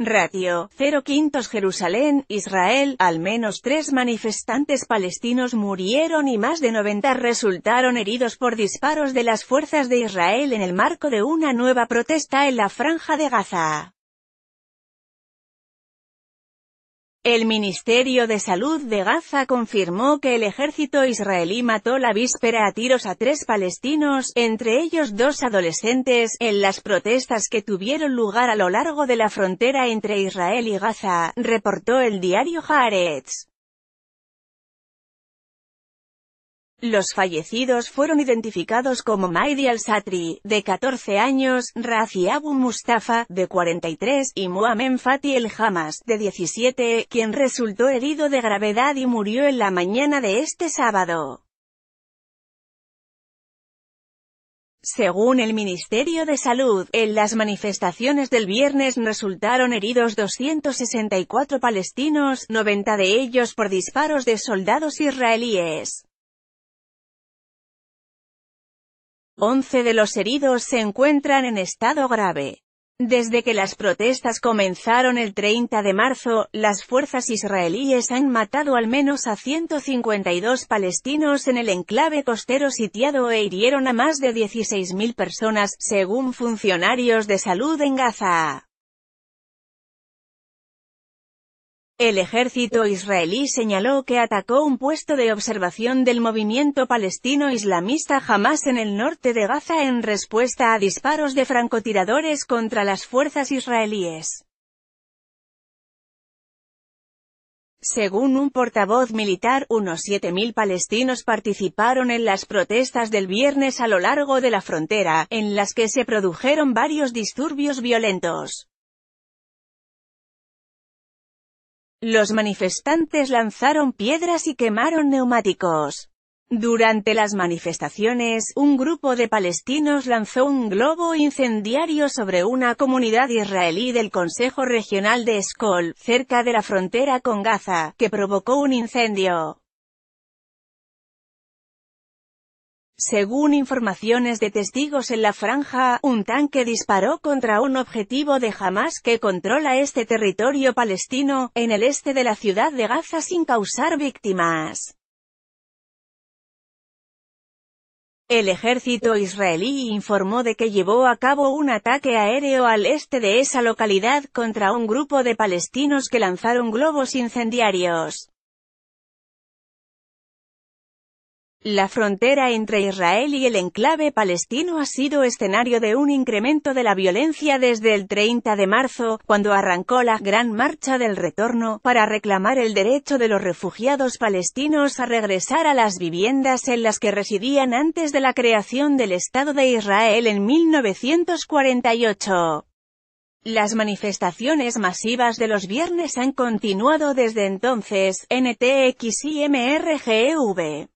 Ratio, 0 quintos Jerusalén, Israel, al menos tres manifestantes palestinos murieron y más de 90 resultaron heridos por disparos de las fuerzas de Israel en el marco de una nueva protesta en la Franja de Gaza. El Ministerio de Salud de Gaza confirmó que el ejército israelí mató la víspera a tiros a tres palestinos, entre ellos dos adolescentes, en las protestas que tuvieron lugar a lo largo de la frontera entre Israel y Gaza, reportó el diario Haaretz. Los fallecidos fueron identificados como Maidi al-Satri, de 14 años, Razi Abu Mustafa, de 43, y Muamem Fati el-Hamas, de 17, quien resultó herido de gravedad y murió en la mañana de este sábado. Según el Ministerio de Salud, en las manifestaciones del viernes resultaron heridos 264 palestinos, 90 de ellos por disparos de soldados israelíes. 11 de los heridos se encuentran en estado grave. Desde que las protestas comenzaron el 30 de marzo, las fuerzas israelíes han matado al menos a 152 palestinos en el enclave costero sitiado e hirieron a más de 16.000 personas, según funcionarios de salud en Gaza. El ejército israelí señaló que atacó un puesto de observación del movimiento palestino islamista Hamas en el norte de Gaza en respuesta a disparos de francotiradores contra las fuerzas israelíes. Según un portavoz militar, unos 7.000 palestinos participaron en las protestas del viernes a lo largo de la frontera, en las que se produjeron varios disturbios violentos. Los manifestantes lanzaron piedras y quemaron neumáticos. Durante las manifestaciones, un grupo de palestinos lanzó un globo incendiario sobre una comunidad israelí del Consejo Regional de Escol, cerca de la frontera con Gaza, que provocó un incendio. Según informaciones de testigos en la franja, un tanque disparó contra un objetivo de Hamas que controla este territorio palestino, en el este de la ciudad de Gaza sin causar víctimas. El ejército israelí informó de que llevó a cabo un ataque aéreo al este de esa localidad contra un grupo de palestinos que lanzaron globos incendiarios. La frontera entre Israel y el enclave palestino ha sido escenario de un incremento de la violencia desde el 30 de marzo, cuando arrancó la Gran Marcha del Retorno, para reclamar el derecho de los refugiados palestinos a regresar a las viviendas en las que residían antes de la creación del Estado de Israel en 1948. Las manifestaciones masivas de los viernes han continuado desde entonces, NTX y MRGV.